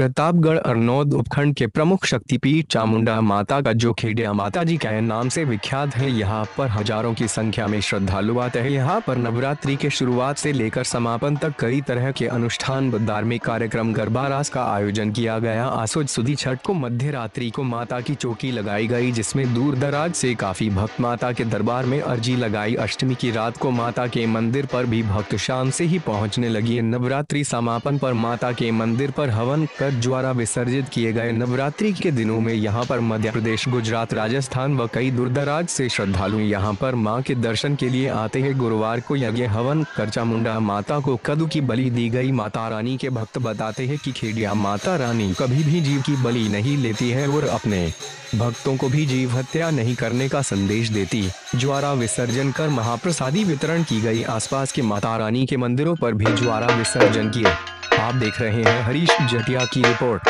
प्रतापगढ़ अरनौद उपखंड के प्रमुख शक्तिपीठ चामुंडा माता का जो खेडिया माता जी के नाम से विख्यात है, यहाँ पर हज़ारों की संख्या में श्रद्धालु आते हैं। यहाँ पर नवरात्रि के शुरुआत से लेकर समापन तक कई तरह के अनुष्ठान व धार्मिक कार्यक्रम गरबा रास का आयोजन किया गया। आसोज सुधी छठ को मध्य रात्रि को माता की चौकी लगाई गई, जिसमें दूर दराज से काफ़ी भक्त माता के दरबार में अर्जी लगाई। अष्टमी की रात को माता के मंदिर पर भी भक्त शाम से ही पहुँचने लगी। नवरात्रि समापन पर माता के मंदिर पर हवन कर द्वारा विसर्जित किए गए नवरात्रि के दिनों में यहाँ पर मध्य प्रदेश, गुजरात, राजस्थान व कई दूर दराज से श्रद्धालु यहाँ पर माँ के दर्शन के लिए आते हैं। गुरुवार को यज्ञ हवन कर मुंडा माता को कदू की बलि दी गई। माता रानी के भक्त बताते हैं कि खेडिया माता रानी कभी भी जीव की बलि नहीं लेती है और अपने भक्तों को भी जीव हत्या नहीं करने का संदेश देती। ज्वारा विसर्जन कर महाप्रसादी वितरण की गई। आसपास के माता रानी के मंदिरों पर भी ज्वारा विसर्जन किए। आप देख रहे हैं हरीश जटिया की रिपोर्ट।